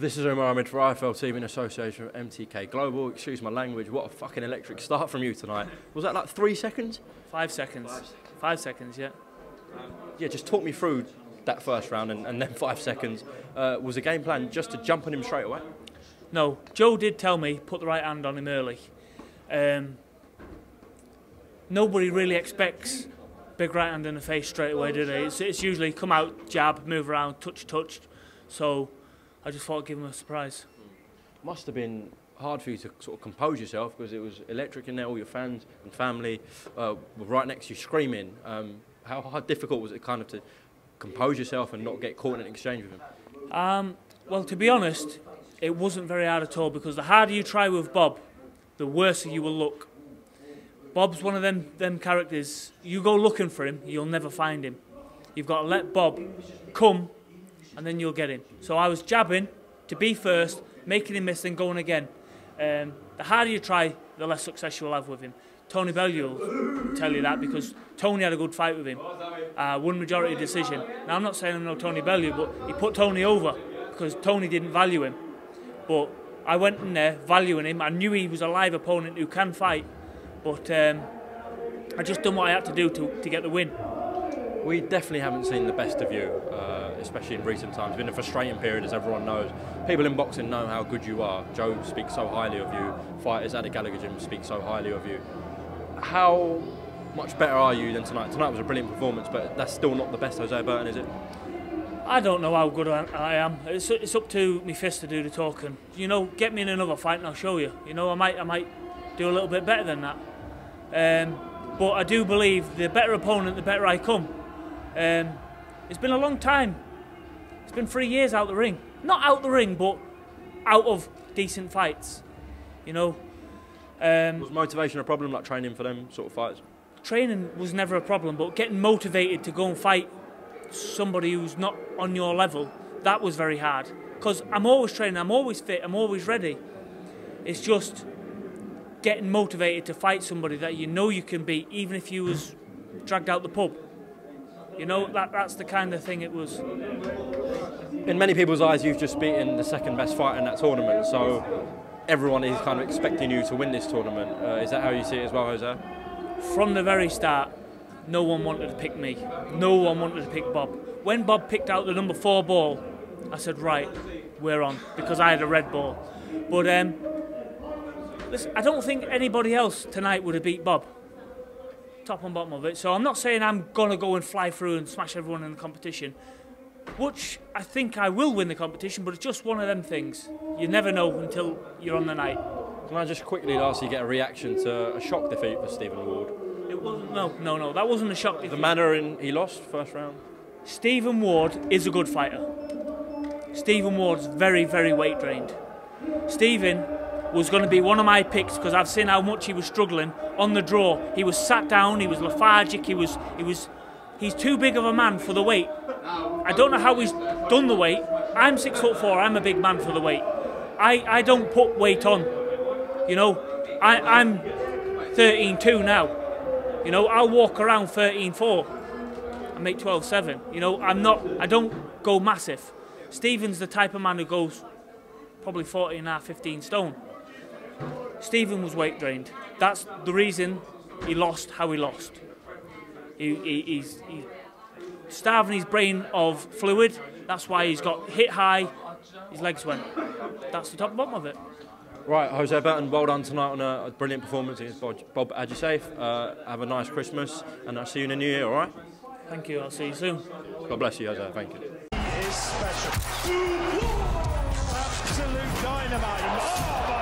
This is Umar Ahmed for IFL TV in association with MTK Global. Excuse my language, what a fucking electric start from you tonight. Was that like three seconds? Five seconds. Five seconds, yeah. Yeah, just talk me through that first round and, and then five seconds. Uh, was the game plan just to jump on him straight away? No, Joe did tell me put the right hand on him early. Um, nobody really expects big right hand in the face straight away, do they? It's, it's usually come out, jab, move around, touch, touch. So I just thought I'd give him a surprise. Must have been hard for you to sort of compose yourself because it was electric in there, all your fans and family uh, were right next to you screaming. Um, how, how difficult was it kind of to compose yourself and not get caught in an exchange with him? Um, well, to be honest, it wasn't very hard at all because the harder you try with Bob, the worse you will look. Bob's one of them them characters. You go looking for him, you'll never find him. You've got to let Bob come and then you'll get him. So I was jabbing to be first, making him miss, and going again. Um, the harder you try, the less success you'll have with him. Tony Bellew will tell you that because Tony had a good fight with him. Uh, won majority decision. Now, I'm not saying I'm no Tony Bellew, but he put Tony over because Tony didn't value him. But I went in there valuing him. I knew he was a live opponent who can fight, but um, I just done what I had to do to, to get the win. We definitely haven't seen the best of you, uh, especially in recent times. It's been a frustrating period, as everyone knows. People in boxing know how good you are. Joe speaks so highly of you. Fighters at the Gallagher Gym speak so highly of you. How much better are you than tonight? Tonight was a brilliant performance, but that's still not the best Hosea Burton, is it? I don't know how good I am. It's, it's up to me fist to do the talking. You know, get me in another fight and I'll show you. You know, I might I might do a little bit better than that. Um, but I do believe the better opponent, the better I come. Um, it's been a long time. It's been three years out the ring. Not out the ring, but out of decent fights. You know. Um, was motivation a problem, like training for them sort of fights? Training was never a problem, but getting motivated to go and fight somebody who's not on your level, that was very hard. Because I'm always training, I'm always fit, I'm always ready. It's just getting motivated to fight somebody that you know you can beat, even if you was dragged out the pub. You know, that, that's the kind of thing it was. In many people's eyes, you've just beaten the second best fighter in that tournament, so everyone is kind of expecting you to win this tournament. Uh, is that how you see it as well, Hosea? From the very start, no one wanted to pick me. No one wanted to pick Bob. When Bob picked out the number four ball, I said, right, we're on, because I had a red ball. But um, listen, I don't think anybody else tonight would have beat Bob top and bottom of it. So I'm not saying I'm going to go and fly through and smash everyone in the competition, which I think I will win the competition, but it's just one of them things. You never know until you're on the night. Can I just quickly ask you get a reaction to a shock defeat for Steven Ward? It wasn't, no, no, no, that wasn't a shock defeat. The manner in he lost first round? Steven Ward is a good fighter. Steven Ward's very, very weight drained. Steven was going to be one of my picks because I've seen how much he was struggling on the draw. He was sat down, he was lethargic, he was he was he's too big of a man for the weight. I don't know how he's done the weight. I'm six foot four, I'm a big man for the weight. I, I don't put weight on. You know, I, I'm 13.2 now. You know, I'll walk around 13.4 and make 12.7. You know, I'm not, I don't go massive. Steven's the type of man who goes probably 14 and a half, 15 stone. Steven was weight drained. That's the reason he lost how he lost. He, he, he's he starving his brain of fluid. That's why he's got hit high. His legs went. That's the top and bottom of it. Right, Hosea Burton, well done tonight on a brilliant performance against Bob Ajisafe. Uh, have a nice Christmas, and I'll see you in the new year, all right? Thank you, I'll see you soon. God bless you, Hosea, thank you. Special. Absolute dynamite. Oh,